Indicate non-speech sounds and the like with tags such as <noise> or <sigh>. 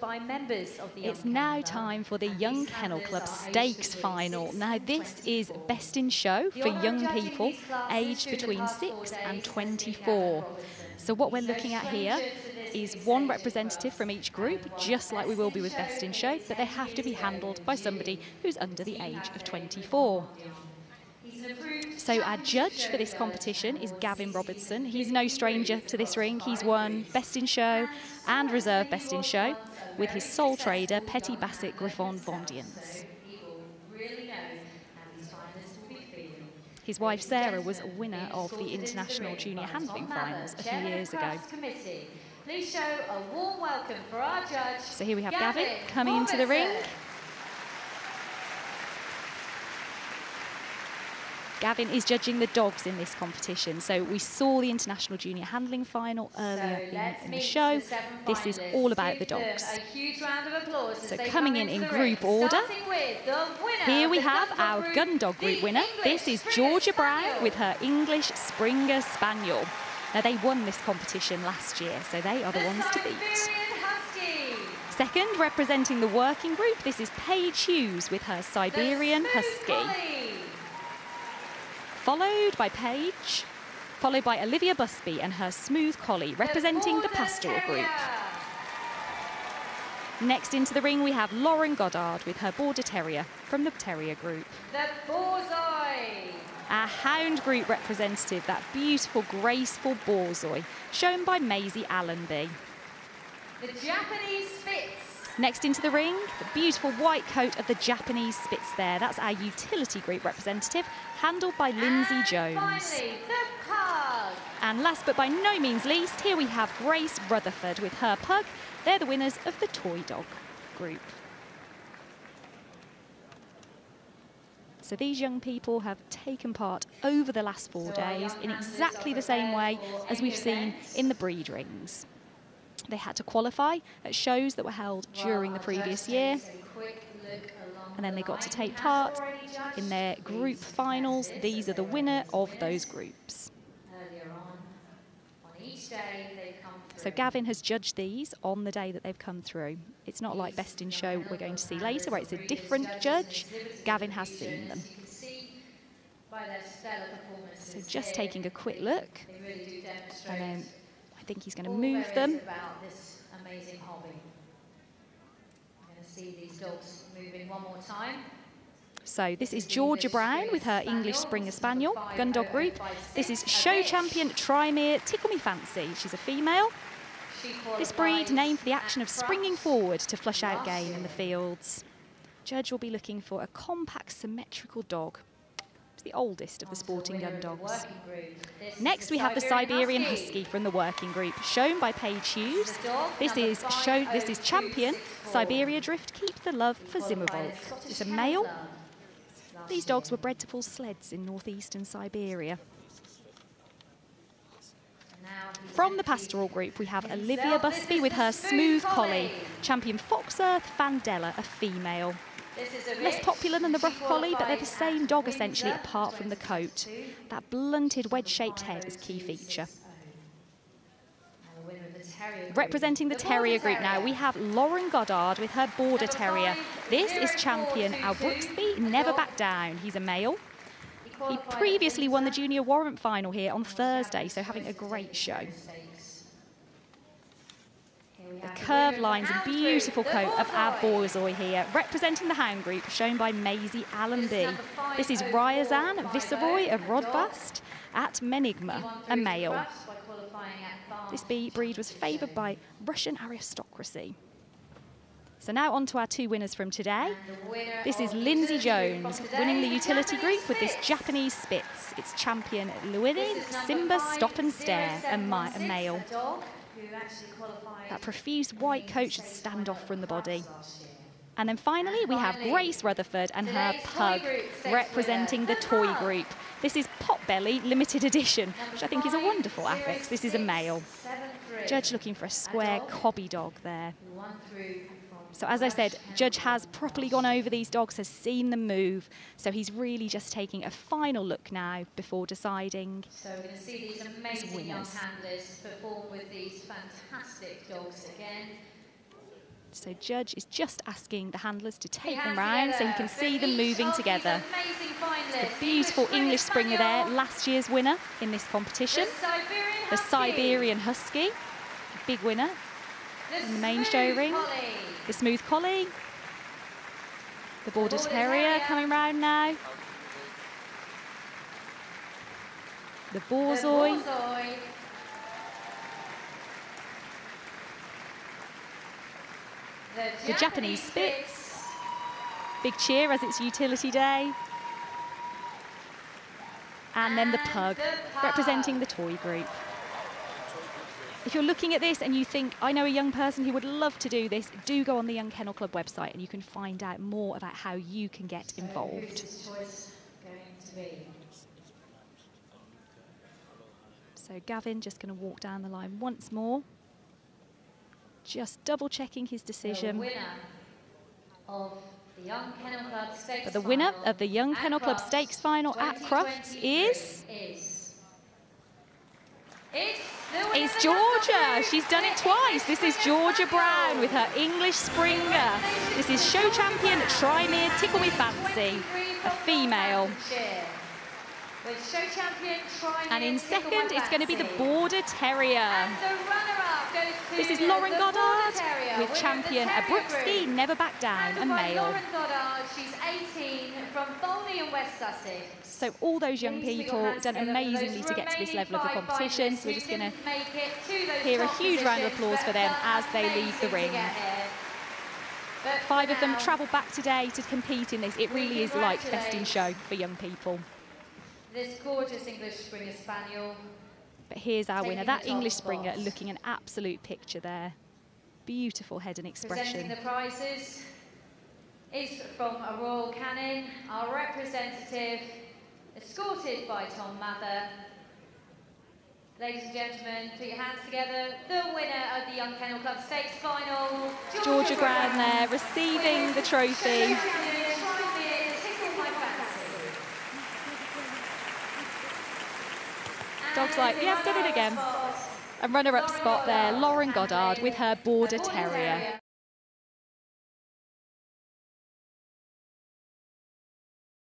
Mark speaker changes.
Speaker 1: by members of the
Speaker 2: It's now time for the Young Kennel Club Stakes Final. Now, this is best in show for young people aged between 6 and 24. So what we're looking at here
Speaker 1: stranger to this
Speaker 2: is one representative from each group, just like we will be with Best in Show, but they have to be handled by somebody who's under the age of 24.
Speaker 1: He's an approved
Speaker 2: So our judge for this competition is Gavin Robertson. He's no stranger to this ring. He's won Best in Show and Reserve Best in Show with his sole trader, Petit Basset Griffon Vendéens.
Speaker 1: people really know how these finalists will be feeling.
Speaker 2: His wife Sarah was a winner of the International Junior Handling Finals a few years ago.
Speaker 1: Please show a warm welcome for our judge.
Speaker 2: So here we have Gavin coming into the ring. Gavin is judging the dogs in this competition. So we saw the International Junior Handling Final earlier
Speaker 1: So
Speaker 2: in, in the show.
Speaker 1: the
Speaker 2: This is all about the dogs.
Speaker 1: A huge round of applause
Speaker 2: So coming in in group
Speaker 1: ring,
Speaker 2: order.
Speaker 1: starting with the winner
Speaker 2: Here we have
Speaker 1: Gun
Speaker 2: our gun dog
Speaker 1: the
Speaker 2: group winner. This is
Speaker 1: English
Speaker 2: Georgia
Speaker 1: Springer
Speaker 2: Brown
Speaker 1: Spaniel.
Speaker 2: with her English Springer Spaniel. Now they won this competition last year, so they are the ones to beat.
Speaker 1: Husky.
Speaker 2: Second, representing the working group, this is Paige Hughes with her Siberian Husky.
Speaker 1: Collie.
Speaker 2: Followed by Paige, followed by Olivia Busby and her Smooth Collie, representing the Pastoral group. Next into the ring, we have Lauren Goddard with her Border Terrier from the Terrier group.
Speaker 1: The Borzoi.
Speaker 2: Our hound group representative, that beautiful, graceful Borzoi, shown by Maisie Allenby.
Speaker 1: The Japanese Spitz.
Speaker 2: Next into the ring, the beautiful white coat of the Japanese Spitz there. That's our utility group representative, handled by Lindsay
Speaker 1: and
Speaker 2: Jones.
Speaker 1: finally.
Speaker 2: And last but by no means least, here we have Grace Rutherford with her pug. They're the winners of the toy dog group. So these young people have taken part over the last four
Speaker 1: So
Speaker 2: days in exactly the same way as we've seen in the breed rings. They had to qualify at shows that were held during the previous year,
Speaker 1: takes a quick look along
Speaker 2: and then they got to take part in their group finals. These are the winner of those groups.
Speaker 1: Earlier on, on each day they've come
Speaker 2: So. Gavin has judged these on the day that they've come through. It's not like Best in Show we're going to see later, where it's a different judge. Gavin has seen them.
Speaker 1: As you can see by their
Speaker 2: So just taking a quick look,
Speaker 1: They really do
Speaker 2: and then think he's going to
Speaker 1: all
Speaker 2: move them.
Speaker 1: about this amazing hobby. I'm going to see these dogs moving one more time.
Speaker 2: So this is Georgia Brown with her English Springer Spaniel, gun dog group. This is show champion Trimere Tickle Me Fancy. She's a female. This breed named for the action of springing forward to flush out game in the fields. Judge will be looking for a compact, symmetrical dog. The oldest of the sporting gun dogs.
Speaker 1: working group. This is
Speaker 2: Next, we have the Siberian Husky from the working group, shown by Paige Hughes. This is show. This is champion Siberia Drift. Keep the love for
Speaker 1: Qualified
Speaker 2: Zimmervolk.
Speaker 1: at Scottish
Speaker 2: It's a male. These dogs were bred to pull sleds in northeastern Siberia. From the pastoral group, we have Olivia Busby with her
Speaker 1: Smooth
Speaker 2: collie, champion Foxearth Fandella, a female.
Speaker 1: This is a
Speaker 2: Less popular than the rough collie, but they're the same dog essentially, apart from the coat. That blunted wedge-shaped head is key feature.
Speaker 1: And the winner of the Terrier group.
Speaker 2: Representing the Terrier group now, we have Lauren Goddard with her Border Terrier. This is champion Al Brooksby, never back down. He's a male.
Speaker 1: He
Speaker 2: He
Speaker 1: qualified at
Speaker 2: previously won the Junior Warrant final here on Thursday, so having a great show.
Speaker 1: Mistakes. Here we
Speaker 2: The curved lines and beautiful coat of our
Speaker 1: Borzoi.
Speaker 2: Here, representing the Hound group, shown by Maisie Allenby. This is
Speaker 1: 50450,
Speaker 2: Ryazan Viceroy of. Rodbust at Menigma, a male.
Speaker 1: Crufts by qualifying at Bath
Speaker 2: This breed was favoured by Russian aristocracy. So now on to our two winners from today.
Speaker 1: And the winner
Speaker 2: This is Lindsay Jones winning the utility group with this Japanese Spitz. It's champion Llewellyn
Speaker 1: This is number
Speaker 2: Simba Stop and Stare, a, a male.
Speaker 1: A dog who actually qualified
Speaker 2: That profuse white coat should stand off from the body. And then finally,
Speaker 1: And
Speaker 2: we have Grace Rutherford and her pug representing the toy
Speaker 1: pug. <laughs>
Speaker 2: group. This is Potbelly Limited Edition,
Speaker 1: Number
Speaker 2: which I think is a wonderful
Speaker 1: zero,
Speaker 2: affix. This is a male.
Speaker 1: seven, three.
Speaker 2: Judge looking for a square
Speaker 1: dog.
Speaker 2: cobby dog there. So as I said, Judge has properly gone over these dogs, has seen them move. So he's really just taking a final look now before deciding.
Speaker 1: So we're going to see these amazing young handlers perform with these fantastic dogs again.
Speaker 2: So Judge is just asking the handlers to take them round so he
Speaker 1: together
Speaker 2: can see them moving together. The beautiful English Springer there, last year's winner in this competition.
Speaker 1: The Siberian
Speaker 2: The
Speaker 1: Husky.
Speaker 2: Siberian Husky, big winner. in the main show ring.
Speaker 1: Collie.
Speaker 2: The Smooth Collie. The Border
Speaker 1: Border
Speaker 2: Terrier
Speaker 1: Terrier.
Speaker 2: coming round now. The
Speaker 1: The
Speaker 2: Borzoi. The Japanese Spitz. Big cheer as it's utility day. And then the Pug,
Speaker 1: the Pug.
Speaker 2: representing the toy group. If you're looking at this and you think, I know a young person who would love to do this, do go on the Young Kennel Club website and you can find out more about how you can get
Speaker 1: So
Speaker 2: involved.
Speaker 1: Who's his choice going to be?
Speaker 2: So Gavin just going to walk down the line once more. Just double checking his decision.
Speaker 1: the Young Kennel Club Stakes
Speaker 2: But the winner of the Young Kennel Club Stakes Final at Crufts
Speaker 1: 2023
Speaker 2: is...
Speaker 1: is it's the winner
Speaker 2: It's
Speaker 1: of the
Speaker 2: Georgia. She's done it twice. This is Georgia Brown with her English Springer. This is show champion Try Me Tickle Me Fancy, a female.
Speaker 1: With show champion Try Me
Speaker 2: And in second, it's going to be the Border Terrier.
Speaker 1: And the runner-up goes to
Speaker 2: This is Lauren Goddard with
Speaker 1: winner of the
Speaker 2: champion Abrupski, Never Back Down, a
Speaker 1: Handled by
Speaker 2: male.
Speaker 1: Lauren Goddard, she's 18 from Bolney in West Sussex.
Speaker 2: So all those young
Speaker 1: Please put your
Speaker 2: people done
Speaker 1: together for those
Speaker 2: amazingly to get to this level of the competition. So we're just going to
Speaker 1: didn't make it to those
Speaker 2: hear a huge round of applause for them as they leave the ring. Five of them travel back today to compete in this. It really is like best in show for young people.
Speaker 1: This gorgeous English Springer Spaniel.
Speaker 2: But here's our winner, that English Springer, looking an absolute picture there. Beautiful head and expression.
Speaker 1: Presenting the prizes is from a Royal Canin, our representative, escorted by Tom Mather. Ladies and gentlemen, put your hands together. The winner of the Young Kennel Club Stakes Final,
Speaker 2: Georgia Brown there, receiving the trophy. Dog's like, "Yep, did it again." A runner-up spot there, Lauren Goddard with her Border Terrier.